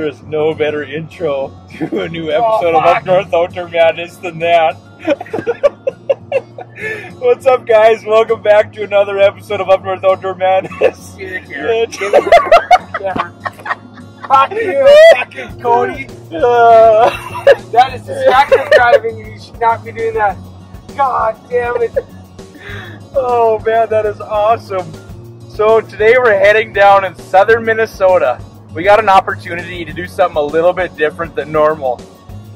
There's no better intro to a new episode oh, of Up North Outdoor Madness than that. What's up, guys? Welcome back to another episode of Up North Outdoor Madness. Get here. Fuck you, fucking Cody. Uh, that is distracted driving. You should not be doing that. God damn it. Oh man, that is awesome. So today we're heading down in southern Minnesota we got an opportunity to do something a little bit different than normal.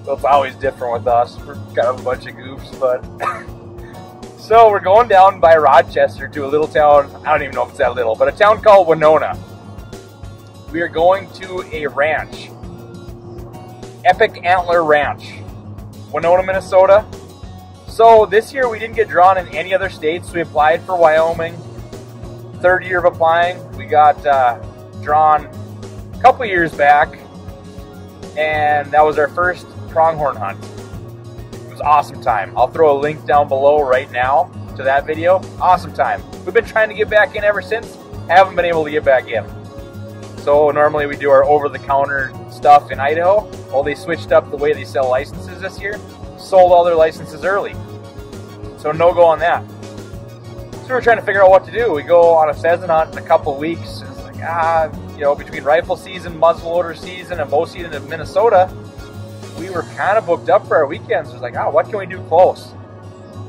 Well, it's always different with us. We're kind of a bunch of goofs, but. so we're going down by Rochester to a little town. I don't even know if it's that little, but a town called Winona. We are going to a ranch, Epic Antler Ranch, Winona, Minnesota. So this year we didn't get drawn in any other states. We applied for Wyoming. Third year of applying, we got uh, drawn couple years back, and that was our first pronghorn hunt. It was awesome time. I'll throw a link down below right now to that video. Awesome time. We've been trying to get back in ever since. Haven't been able to get back in. So normally we do our over-the-counter stuff in Idaho. Well, they switched up the way they sell licenses this year. Sold all their licenses early. So no go on that. So we're trying to figure out what to do. We go on a pheasant hunt in a couple weeks. It's like, ah, you know, between rifle season, muzzleloader season, and bow season in Minnesota, we were kind of booked up for our weekends. It was like, oh, what can we do close?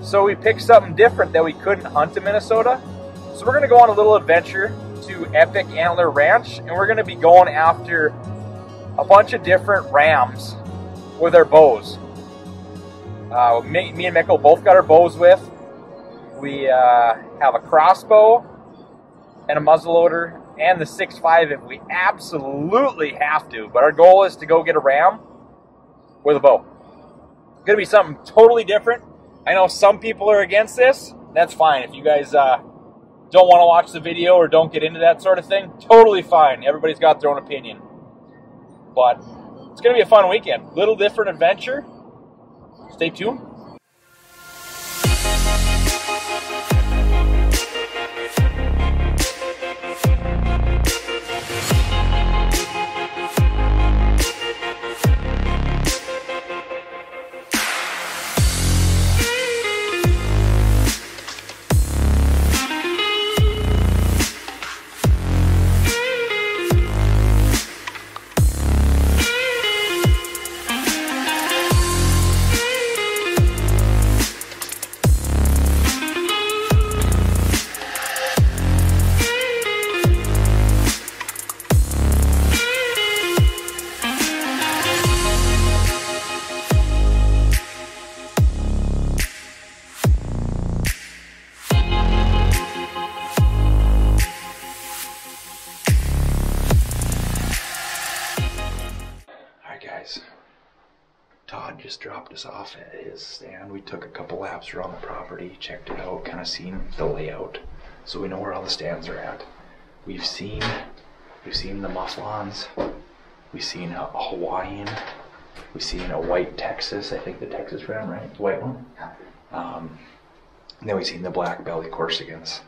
So we picked something different that we couldn't hunt in Minnesota. So we're going to go on a little adventure to Epic Antler Ranch, and we're going to be going after a bunch of different rams with our bows. Uh, me, me, and Mikkel both got our bows with. We uh, have a crossbow and a muzzleloader and the 6.5 if we absolutely have to. But our goal is to go get a ram with a bow. It's going to be something totally different. I know some people are against this. That's fine. If you guys uh, don't want to watch the video or don't get into that sort of thing, totally fine. Everybody's got their own opinion. But it's going to be a fun weekend. Little different adventure. Stay tuned. Us off at his stand. We took a couple laps around the property, checked it out, kind of seen the layout, so we know where all the stands are at. We've seen, we've seen the mouflons, we've seen a Hawaiian, we've seen a white Texas. I think the Texas ram, right? The white one. Um, and then we've seen the black belly Corsicans.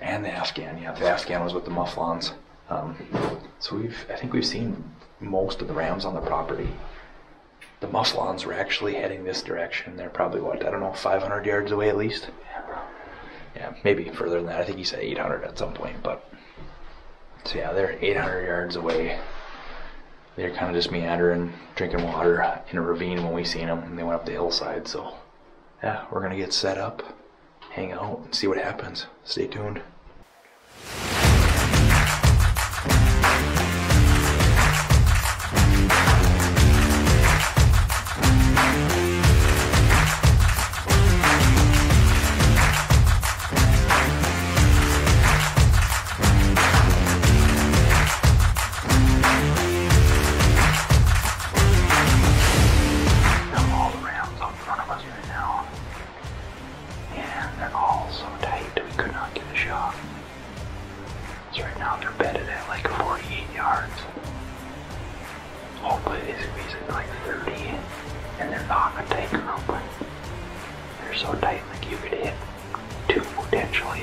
And the Afghan, yeah, the Afghan was with the mouflons. Um, so we've, I think we've seen most of the rams on the property the mouflons were actually heading this direction. They're probably what I don't know, 500 yards away at least. Yeah, maybe further than that. I think he said 800 at some point, but so yeah, they're 800 yards away. They're kind of just meandering, drinking water in a ravine when we seen them. And they went up the hillside, so yeah, we're gonna get set up, hang out, and see what happens. Stay tuned. could not get a shot. So right now they're bedded at like 48 yards. Hopefully they squeeze it like 30 and they're not gonna take tight open. They're so tight like you could hit two potentially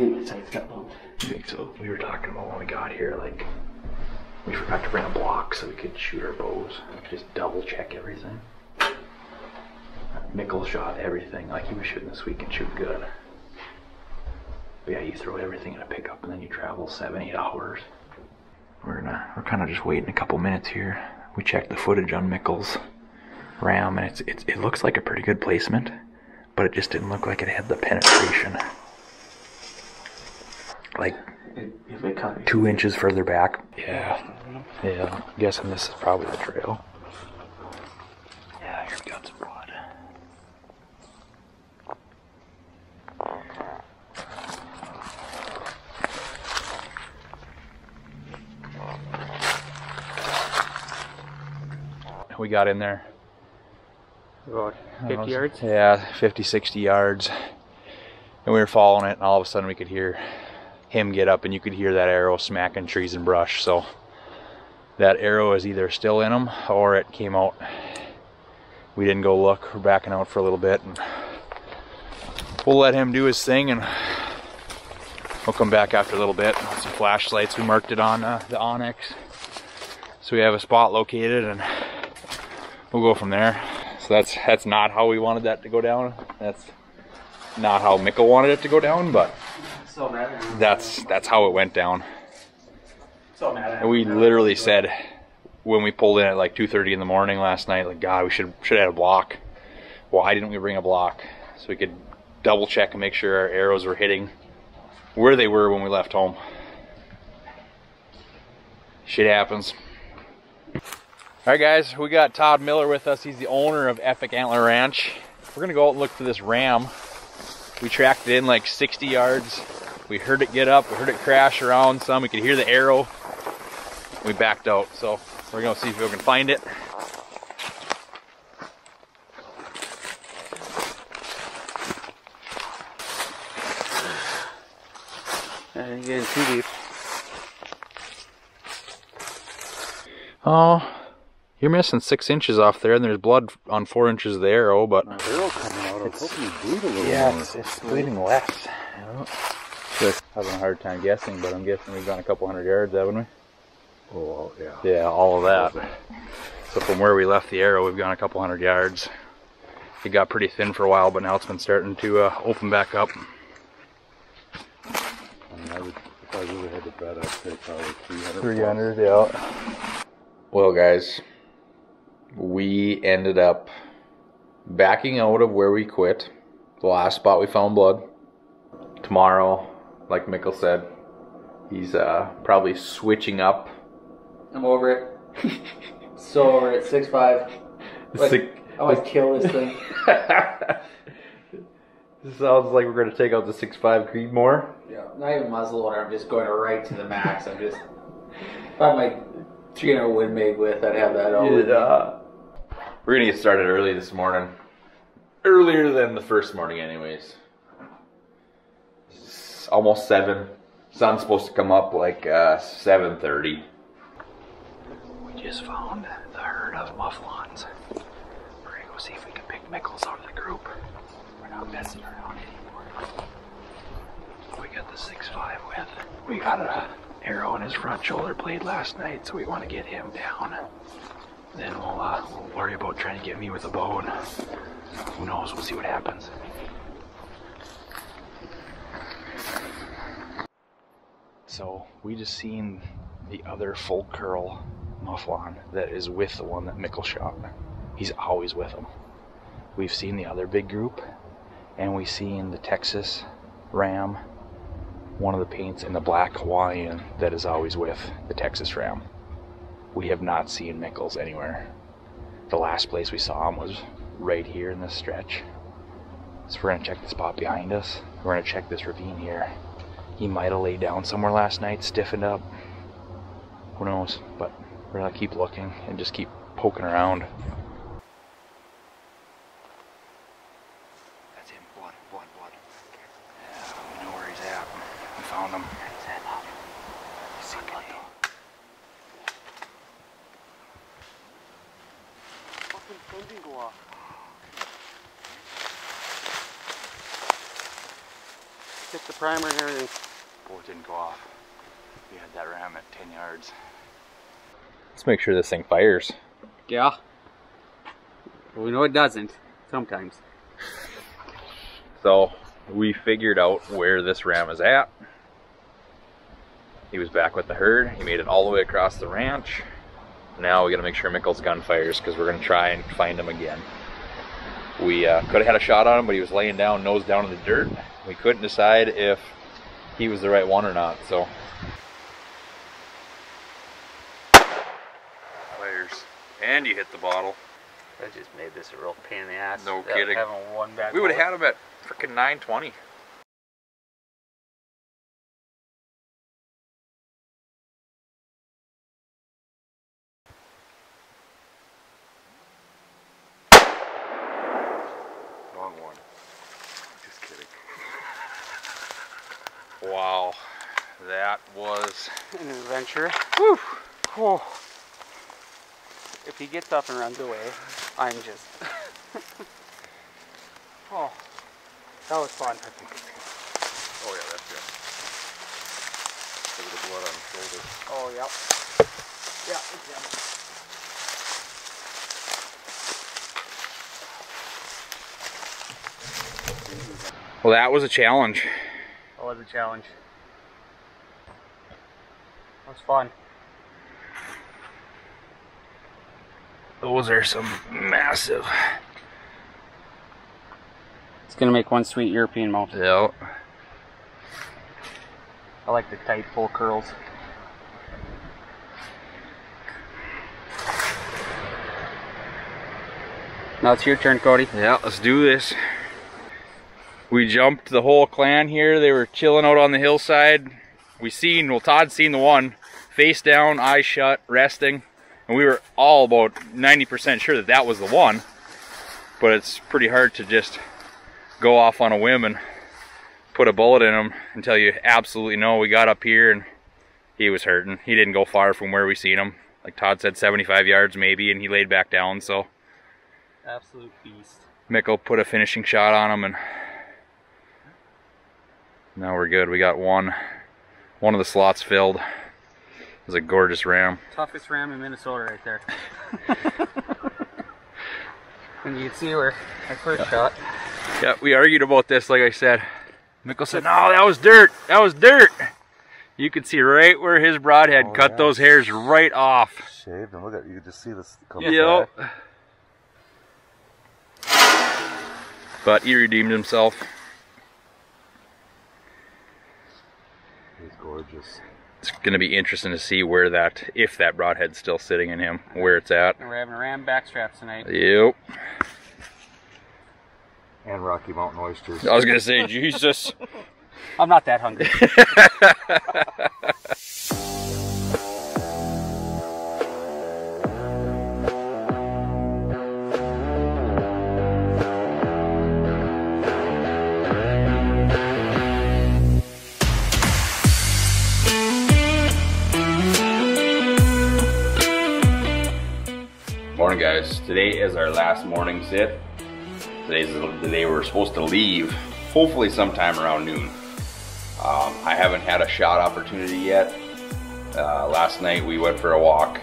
I think so. We were talking about when we got here, like we forgot to bring a block so we could shoot our bows. We could just double check everything. Mickle shot everything like he was shooting this week and shoot good. But yeah, you throw everything in a pickup and then you travel seven, eight hours. We're gonna we're kind of just waiting a couple minutes here. We checked the footage on Mickle's ram and it's, it's it looks like a pretty good placement, but it just didn't look like it had the penetration. Like If it cut two inches further back. Yeah. Yeah. I'm guessing this is probably the trail. Yeah, here we got some blood. We got in there. about 50 yards. Yeah, 50, 60 yards. And we were following it, and all of a sudden we could hear him get up, and you could hear that arrow smacking trees and brush. So that arrow is either still in him or it came out. We didn't go look. We're backing out for a little bit, and we'll let him do his thing, and we'll come back after a little bit. Some flashlights. We marked it on uh, the onX, so we have a spot located, and we'll go from there. So that's that's not how we wanted that to go down. That's not how Mickle wanted it to go down, but So mad. that's that's how it went down. So mad. And we literally said when we pulled in at like 2:30 in the morning last night, like God, we should should have had a block. Why didn't we bring a block so we could double check and make sure our arrows were hitting where they were when we left home? Shit happens. All right, guys, we got Todd Miller with us. He's the owner of Epic Antler Ranch. We're gonna go out and look for this ram. We tracked it in like 60 yards. We heard it get up. We heard it crash around some. We could hear the arrow. We backed out. So we're gonna see if we can find it. I ain't getting too deep. Oh, you're missing six inches off there, and there's blood on four inches of the arrow. But arrow coming out. I was hoping you bleed a little yeah, more. it's, it's bleeding less. Just having a hard time guessing, but I'm guessing we've gone a couple hundred yards, haven't we? Oh, yeah. Yeah, all of that. So from where we left the arrow, we've gone a couple hundred yards. It got pretty thin for a while, but now it's been starting to uh, open back up. I mean, I would, if I really had to bet, I'd say probably 300. 300, yeah. Well, guys, we ended up backing out of where we quit. The last spot we found blood. Tomorrow, like Mickle said, he's uh, probably switching up. I'm over it. so over it. Six five. Like, I want to kill this thing. This sounds like we're going to take out the 6.5 Creedmoor. Yeah, not even muzzle loader. I'm just going right to the max. I'm just. If I had my 300 Win Mag with, I'd have that all. me. We're going to get started early this morning. Earlier than the first morning, anyways. Almost 7. Sun's supposed to come up like uh, 7.30. We just found the herd of mouflons. We're to go see if we can pick Mickles out of the group. We're not messing around anymore. We got the 6.5 with. We got a arrow in his front shoulder blade last night, so we want to get him down. Then we'll, uh, we'll worry about trying to get me with a bow, who knows? We'll see what happens. So we just seen the other full curl mouflon that is with the one that Mickle shot. He's always with them. We've seen the other big group, and we've seen the Texas ram, one of the paints, and the black Hawaiian that is always with the Texas ram. We have not seen Mickles anywhere. The last place we saw him was right here in this stretch. So we're gonna check the spot behind us. We're gonna check this ravine here. He might have laid down somewhere last night, stiffened up. Who knows? But we're gonna keep looking and just keep poking around. That's him. Blood, blood, blood. Yeah, we know where he's at. We found him. He's heading up. He's seen blood. Hit the primer and everything. Bolt didn't go off. We had that ram at 10 yards. Let's make sure this thing fires. Yeah. Well, we know it doesn't. Sometimes. So we figured out where this ram is at. He was back with the herd. He made it all the way across the ranch. Now we gotta make sure Mickle's gun fires because we're gonna try and find him again. We uh, could have had a shot on him, but he was laying down, nose down in the dirt. We couldn't decide if he was the right one or not. So Players, and you hit the bottle. That just made this a real pain in the ass. No That- kidding. Having one bad We would have had him at freaking 920. Wrong one. Just kidding. Wow, that was an adventure. Whew. Oh. If he gets up and runs away, I'm just. oh, that was fun. Oh yeah, that's good. Look at the blood on the shoulder. Oh, yep. Yeah, it's him. well. That was a challenge. That was a challenge. That fun. Those are some massive. It's gonna make one sweet European mount. Yep. I like the tight, full curls. Now it's your turn, Cody. Yeah, let's do this. We jumped the whole clan here. They were chilling out on the hillside. We seen, well, Todd seen the one face down, eyes shut, resting. And we were all about 90% sure that that was the one. But it's pretty hard to just go off on a whim and put a bullet in him until you absolutely know. We got up here and he was hurting. He didn't go far from where we seen him. Like Todd said, 75 yards maybe, and he laid back down. So Absolute beast. Mickle put a finishing shot on him and now we're good. We got one one of the slots filled. It was a gorgeous ram. Toughest ram in Minnesota right there. and you can see where I first shot. Yeah, we argued about this like I said. Mickle said, No, that was dirt. That was dirt. You could see right where his broadhead Oh, cut yeah. those hairs right off. Shaved and look at you can just see this come Yep. back. But he redeemed himself. He's gorgeous. It's gonna be interesting to see where that if that broadhead's still sitting in him, where it's at. And we're having a ram backstraps tonight. Yep. And Rocky Mountain oysters. I was gonna say, Jesus. I'm not that hungry. morning sit. Today's the day we're supposed to leave, hopefully sometime around noon. Um, I haven't had a shot opportunity yet. Uh, last night we went for a walk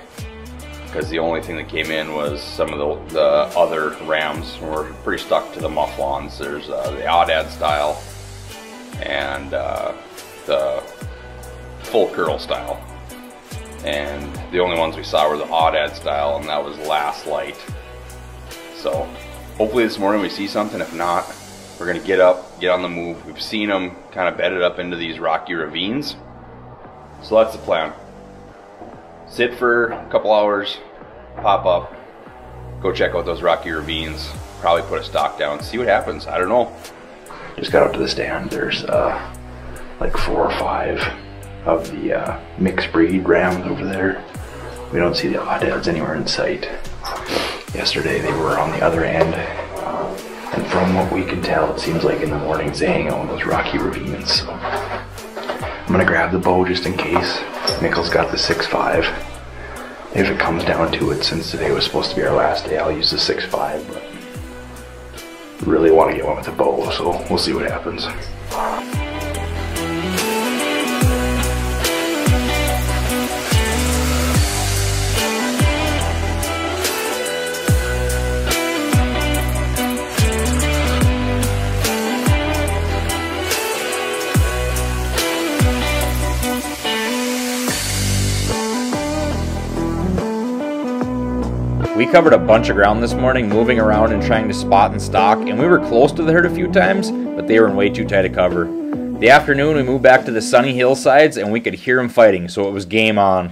because the only thing that came in was some of the, the other rams. We're pretty stuck to the mouflons. There's uh, the Aoudad style and uh, the full curl style and the only ones we saw were the Aoudad style, and that was last light. So hopefully this morning we see something. If not, we're gonna get up, get on the move. We've seen them kind of bedded up into these rocky ravines, so that's the plan. Sit for a couple hours, pop up, go check out those rocky ravines. Probably put a stock down, see what happens. I don't know. Just got up to the stand. There's uh, like four or five of the uh, mixed breed rams over there. We don't see the Aoudads anywhere in sight. Yesterday they were on the other end, and from what we can tell, it seems like in the mornings they hang out in those rocky ravines. So I'm gonna grab the bow just in case. Mickle's got the 6.5. If it comes down to it, since today was supposed to be our last day, I'll use the 6.5. But really want to get one with a bow, so we'll see what happens. Covered a bunch of ground this morning, moving around and trying to spot and stalk, and we were close to the herd a few times, but they were in way too tight a cover. The afternoon, we moved back to the sunny hillsides, and we could hear them fighting, so it was game on.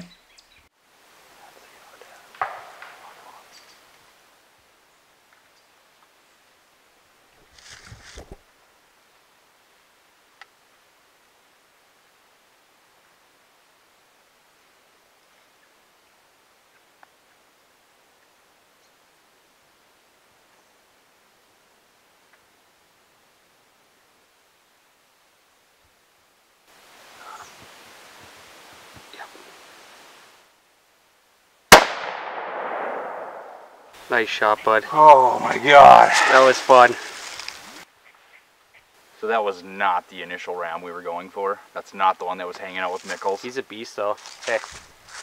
Nice shot, bud. Oh my god. That was fun. So that was not the initial ram we were going for. That's not the one that was hanging out with Mickles. He's a beast, though. Hey,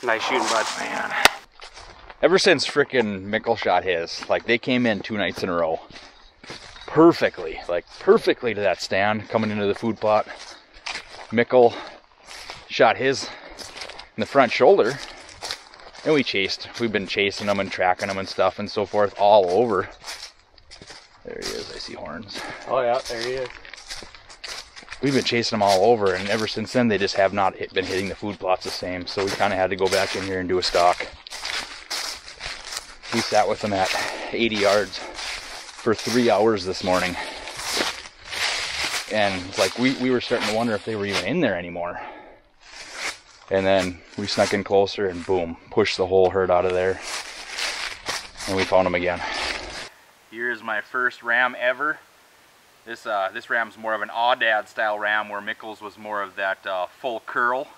nice shooting, bud. Oh, man. Ever since frickin' Mickle shot his, like they came in two nights in a row. Perfectly, like perfectly to that stand coming into the food plot. Mickle shot his in the front shoulder. And we chased. We've been chasing them and tracking them and stuff and so forth all over. There he is. I see horns. Oh, yeah, there he is. We've been chasing them all over, and ever since then, they just have not hit, been hitting the food plots the same. So we kind of had to go back in here and do a stalk. We sat with them at 80 yards for three hours this morning. And like we, we were starting to wonder if they were even in there anymore. And then we snuck in closer and boom, pushed the whole herd out of there. And we found them again. Here's my first ram ever. This uh, this ram's more of an aoudad style ram where Mickles was more of that uh, full curl.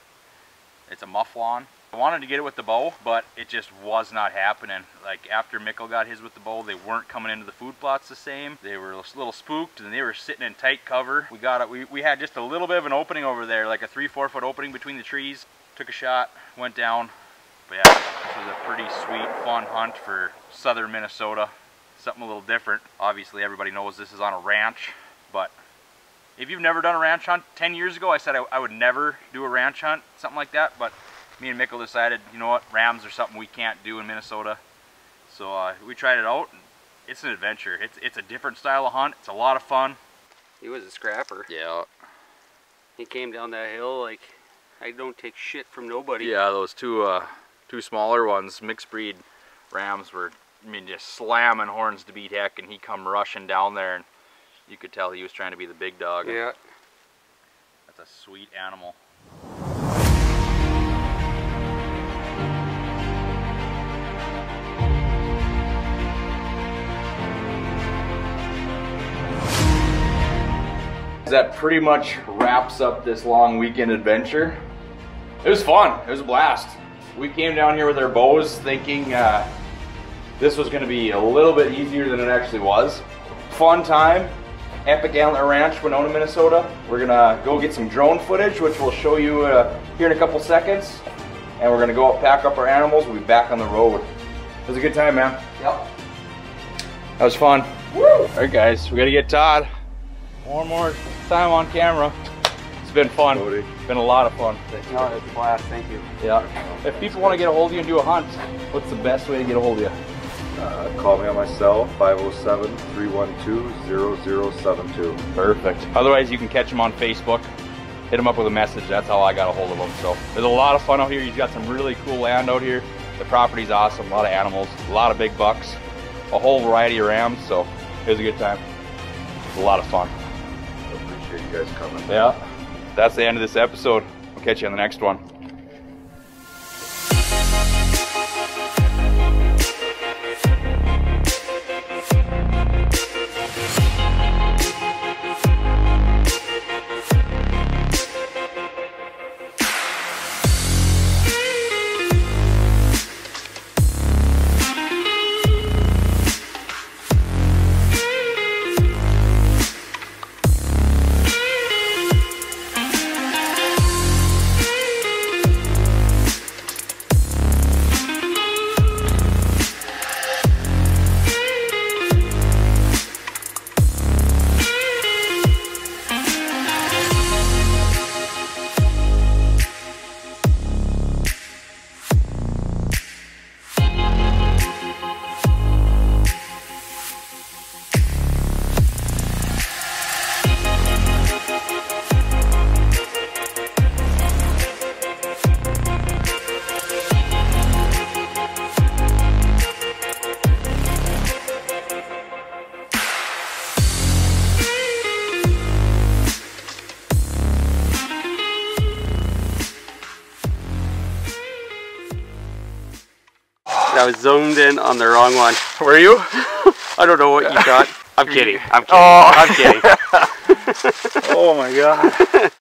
It's a mouflon. I wanted to get it with the bow, but it just was not happening. Like after Mickle got his with the bow, they weren't coming into the food plots the same. They were a little spooked and they were sitting in tight cover. We got it. We, we had just a little bit of an opening over there, like a three, four foot opening between the trees. Took a shot, went down. But yeah, this was a pretty sweet, fun hunt for southern Minnesota. Something a little different. Obviously, everybody knows this is on a ranch, but if you've never done a ranch hunt, 10 years ago I said I, I would never do a ranch hunt, something like that, but me and Mickle decided, you know what, rams are something we can't do in Minnesota. So uh, we tried it out. It's an adventure. It's, it's a different style of hunt. It's a lot of fun. He was a scrapper. Yeah. He came down that hill like, I don't take shit from nobody. Yeah, those two uh, two smaller ones, mixed breed rams were, I mean, just slamming horns to beat heck, and he come rushing down there, and you could tell he was trying to be the big dog. Yeah. That's a sweet animal. That pretty much wraps up this long weekend adventure. It was fun. It was a blast. We came down here with our bows thinking uh, this was going to be a little bit easier than it actually was. Fun time. Epic Antler Ranch, Winona, Minnesota. We're going to go get some drone footage, which we'll show you uh, here in a couple seconds. And we're going to go up, pack up our animals. We'll be back on the road. It was a good time, man. Yep. That was fun. All right, guys, we got to get Todd one more time on camera. It's been fun. It's been a lot of fun. No, it's a blast. Thank you. Yeah. If people want to get a hold of you and do a hunt, what's the best way to get a hold of you? Uh, call me on my cell, 507-312-0072. Perfect. Otherwise, you can catch him on Facebook. Hit him up with a message. That's how I got a hold of him. So there's a lot of fun out here. He's got some really cool land out here. The property's awesome. A lot of animals, a lot of big bucks, a whole variety of rams. So it was a good time. It was a lot of fun. Appreciate you guys coming. Yeah. That's the end of this episode. We'll catch you on the next one. I was zoomed in on the wrong one. Were you? I don't know what you got. I'm kidding. I'm kidding. Oh. I'm kidding. Oh my god.